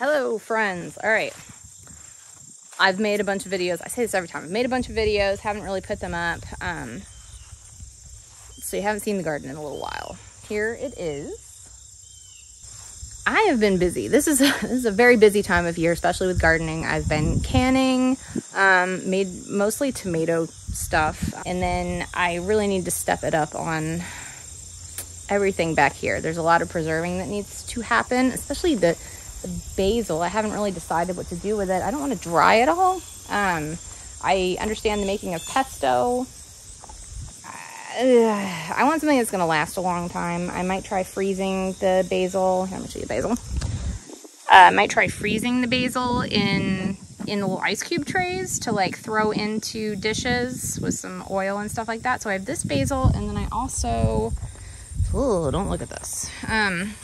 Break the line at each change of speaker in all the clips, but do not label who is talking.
Hello, friends. All right. I've made a bunch of videos. I say this every time. I've made a bunch of videos, haven't really put them up. Um, so you haven't seen the garden in a little while. Here it is. I have been busy. This is, a, this is a very busy time of year, especially with gardening. I've been canning, um, made mostly tomato stuff, and then I really need to step it up on everything back here. There's a lot of preserving that needs to happen, especially the the basil. I haven't really decided what to do with it. I don't want to dry it all. Um, I understand the making of pesto. Uh, I want something that's going to last a long time. I might try freezing the basil. How much is the basil? Uh, I might try freezing the basil in in little ice cube trays to like throw into dishes with some oil and stuff like that. So I have this basil and then I also, oh, don't look at this. Um,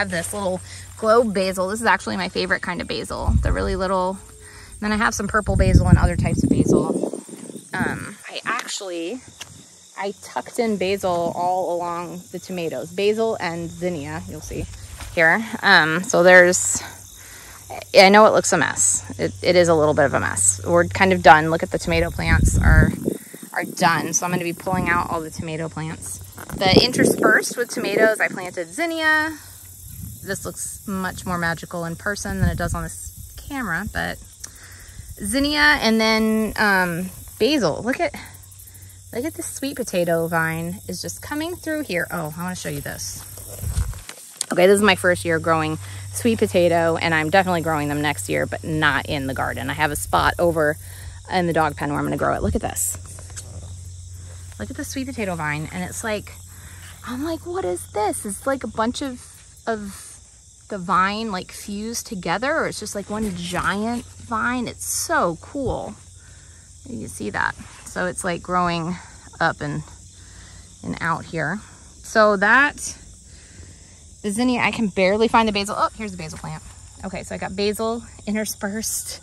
have this little globe basil. This is actually my favorite kind of basil. The really little, then I have some purple basil and other types of basil. Um, I actually, I tucked in basil all along the tomatoes. Basil and zinnia, you'll see here. Um, so there's, I know it looks a mess. It, it is a little bit of a mess. We're kind of done. Look at the tomato plants are, are done. So I'm going to be pulling out all the tomato plants. The interspersed with tomatoes, I planted zinnia, this looks much more magical in person than it does on this camera, but zinnia and then um, basil. Look at look at this sweet potato vine is just coming through here. Oh, I want to show you this. Okay, this is my first year growing sweet potato, and I'm definitely growing them next year, but not in the garden. I have a spot over in the dog pen where I'm going to grow it. Look at this. Look at the sweet potato vine, and it's like, I'm like, what is this? It's like a bunch of of the vine like fused together or it's just like one giant vine. It's so cool. You can see that. So it's like growing up and, and out here. So that, the zinnia, I can barely find the basil. Oh, here's the basil plant. Okay, so I got basil interspersed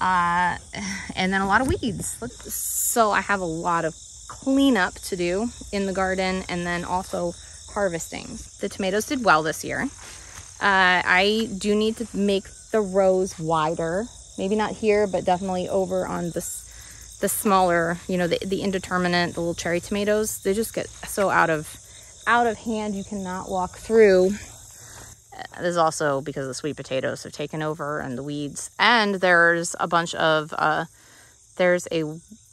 uh, and then a lot of weeds. So I have a lot of cleanup to do in the garden and then also harvesting. The tomatoes did well this year. Uh, I do need to make the rows wider. Maybe not here, but definitely over on this the smaller, you know, the, the indeterminate, the little cherry tomatoes. They just get so out of out of hand you cannot walk through. Uh, this is also because the sweet potatoes have taken over and the weeds. And there's a bunch of, uh, there's a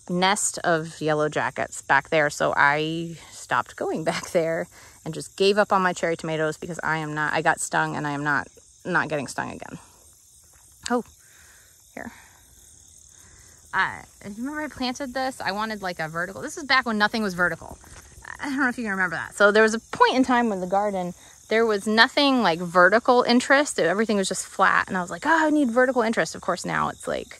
nest of yellow jackets back there. So I stopped going back there and just gave up on my cherry tomatoes because I am not, I got stung and I am not, not getting stung again. Oh, here. Uh, remember I planted this? I wanted like a vertical. This is back when nothing was vertical. I don't know if you can remember that. So there was a point in time when the garden, there was nothing like vertical interest. Everything was just flat. And I was like, oh, I need vertical interest. Of course, now it's like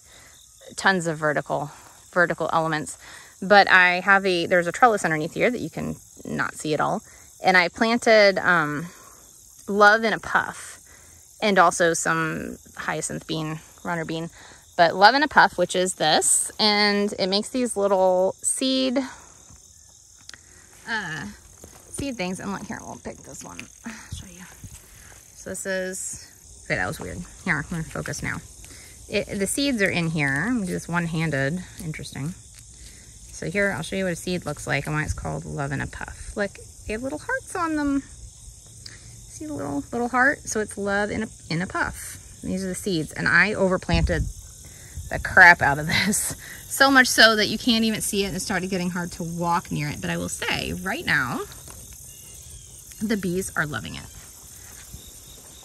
tons of vertical, vertical elements. But I have a, there's a trellis underneath here that you can not see at all and I planted um, love in a puff and also some hyacinth bean, runner bean, but love in a puff, which is this, and it makes these little seed, uh, seed things. And look here, we'll pick this one. I'll show you. So this is, okay, that was weird. Here, I'm gonna focus now. It, the seeds are in here. I'm just one-handed, interesting. So here, I'll show you what a seed looks like and why it's called love in a puff. Look, they have little hearts on them. See the little little heart? So it's love in a in a puff. These are the seeds, and I overplanted the crap out of this. So much so that you can't even see it and it started getting hard to walk near it. But I will say, right now, the bees are loving it.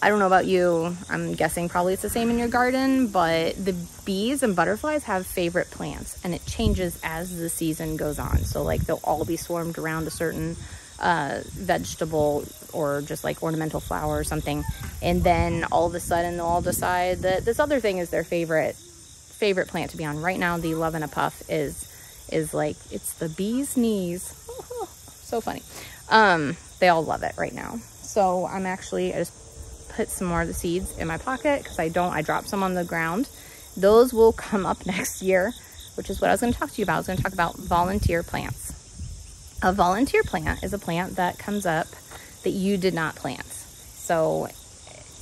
I don't know about you. I'm guessing probably it's the same in your garden, but the bees and butterflies have favorite plants and it changes as the season goes on. So like they'll all be swarmed around a certain uh, vegetable or just like ornamental flower or something. And then all of a sudden they'll all decide that this other thing is their favorite favorite plant to be on. Right now the love in a puff is is like it's the bee's knees. so funny. Um, they all love it right now. So I'm actually I just put some more of the seeds in my pocket because I don't I dropped some on the ground. Those will come up next year, which is what I was going to talk to you about. I was going to talk about volunteer plants. A volunteer plant is a plant that comes up that you did not plant. So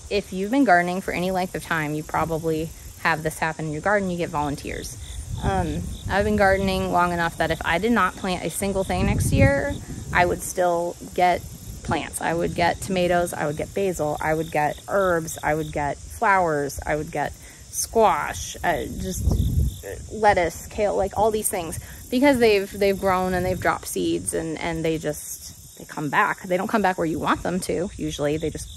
if you've been gardening for any length of time, you probably have this happen in your garden. You get volunteers. Um, I've been gardening long enough that if I did not plant a single thing next year, I would still get plants. I would get tomatoes, I would get basil, I would get herbs, I would get flowers, I would get squash, uh, just lettuce, kale, like all these things because they've they've grown and they've dropped seeds and and they just they come back. They don't come back where you want them to. Usually they just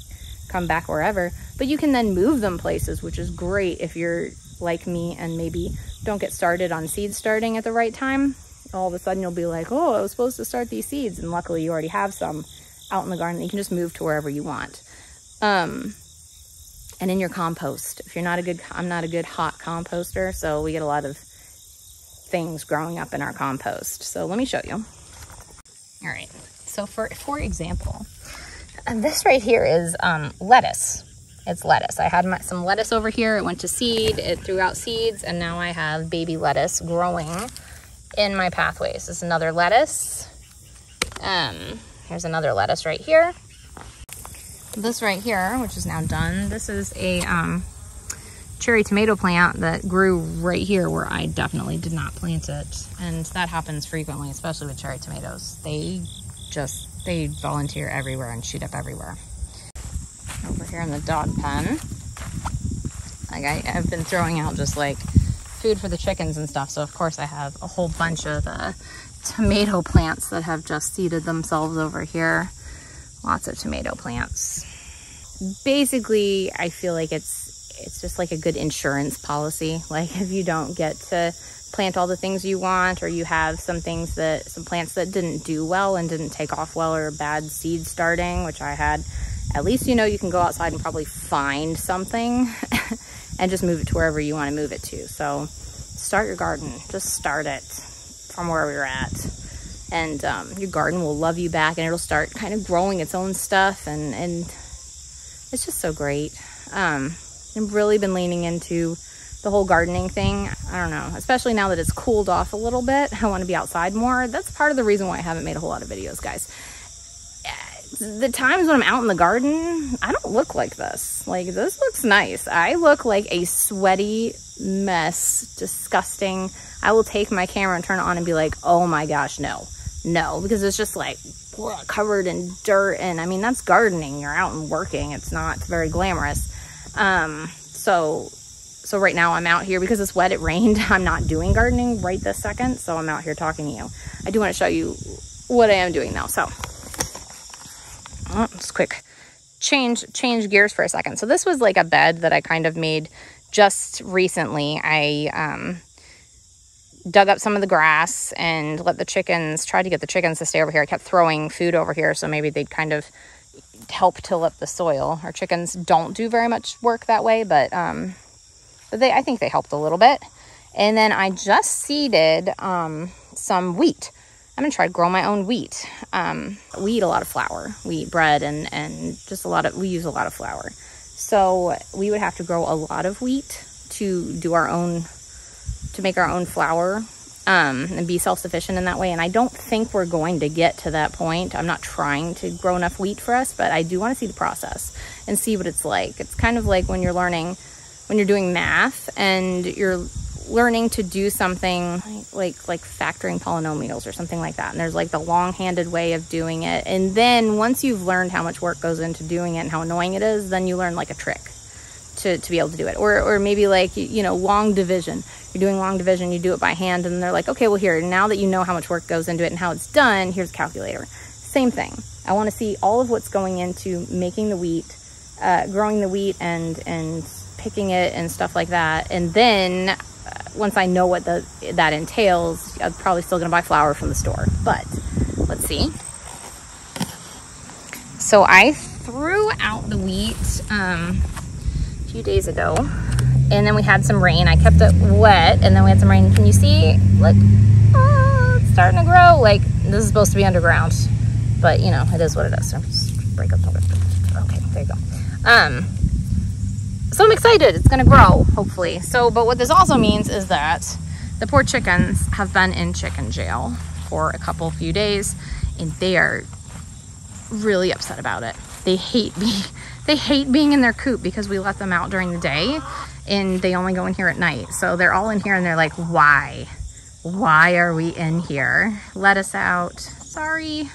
come back wherever. But you can then move them places, which is great if you're like me and maybe don't get started on seed starting at the right time. All of a sudden you'll be like, oh, I was supposed to start these seeds. And luckily you already have some out in the garden. You can just move to wherever you want. Um, and in your compost. If you're not a good, I'm not a good hot composter, so we get a lot of things growing up in our compost. So let me show you. All right, so for, for example, this right here is um, lettuce. It's lettuce. I had my, some lettuce over here. It went to seed, it threw out seeds, and now I have baby lettuce growing in my pathways. This is another lettuce. Um, here's another lettuce right here. This right here, which is now done, this is a um, cherry tomato plant that grew right here where I definitely did not plant it. And that happens frequently, especially with cherry tomatoes. They just, they volunteer everywhere and shoot up everywhere. Over here in the dog pen, like I, have been throwing out just like food for the chickens and stuff. So of course I have a whole bunch of uh, tomato plants that have just seeded themselves over here. Lots of tomato plants. Basically, I feel like it's it's just like a good insurance policy. Like if you don't get to plant all the things you want or you have some things that some plants that didn't do well and didn't take off well or bad seed starting, which I had, at least you know you can go outside and probably find something and just move it to wherever you want to move it to. So start your garden, just start it from where we are at. And um, your garden will love you back and it'll start kind of growing its own stuff and, and it's just so great. Um, I've really been leaning into the whole gardening thing. I don't know, especially now that it's cooled off a little bit. I want to be outside more. That's part of the reason why I haven't made a whole lot of videos, guys. The times when I'm out in the garden, I don't look like this. Like, this looks nice. I look like a sweaty mess, disgusting. I will take my camera and turn it on and be like, oh my gosh, no. No, because it's just like covered in dirt. And I mean, that's gardening. You're out and working. It's not very glamorous. Um, so, so right now I'm out here because it's wet, it rained. I'm not doing gardening right this second. So I'm out here talking to you. I do want to show you what I am doing now. So, oh, just quick change, change gears for a second. So this was like a bed that I kind of made just recently. I, um, dug up some of the grass and let the chickens try to get the chickens to stay over here. I kept throwing food over here so maybe they'd kind of help till up the soil. Our chickens don't do very much work that way, but um, but they I think they helped a little bit. And then I just seeded um, some wheat. I'm gonna try to grow my own wheat. Um, we eat a lot of flour. We eat bread and and just a lot of we use a lot of flour. So we would have to grow a lot of wheat to do our own to make our own flour um, and be self-sufficient in that way. And I don't think we're going to get to that point. I'm not trying to grow enough wheat for us, but I do want to see the process and see what it's like. It's kind of like when you're learning, when you're doing math and you're learning to do something like like factoring polynomials or something like that and there's like the long-handed way of doing it and then once you've learned how much work goes into doing it and how annoying it is then you learn like a trick to, to be able to do it or, or maybe like you know long division you're doing long division, you do it by hand, and they're like, okay, well, here, now that you know how much work goes into it and how it's done, here's a calculator. Same thing. I want to see all of what's going into making the wheat, uh, growing the wheat, and and picking it and stuff like that. And then uh, once I know what the that entails, I'm probably still going to buy flour from the store. But let's see. So I threw out the wheat um, a few days ago and then we had some rain. I kept it wet and then we had some rain. Can you see? Look, oh, it's starting to grow. Like this is supposed to be underground, but you know, it is what it is. So just break up. Okay, there you go. Um, so I'm excited. It's gonna grow, hopefully. So, but what this also means is that the poor chickens have been in chicken jail for a couple few days and they are really upset about it. They hate me they hate being in their coop because we let them out during the day and they only go in here at night. So they're all in here and they're like, why? Why are we in here? Let us out. Sorry.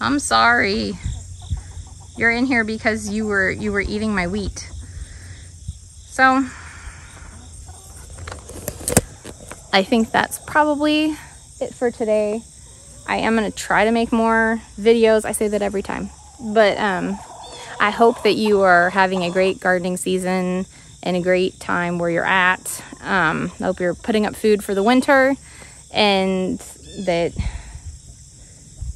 I'm sorry. You're in here because you were you were eating my wheat. So I think that's probably it for today. I am going to try to make more videos. I say that every time. But um, I hope that you are having a great gardening season and a great time where you're at. Um, I hope you're putting up food for the winter and that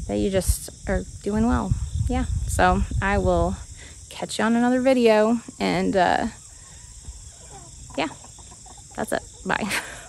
that you just are doing well. Yeah. So I will catch you on another video and uh, yeah, that's it. Bye.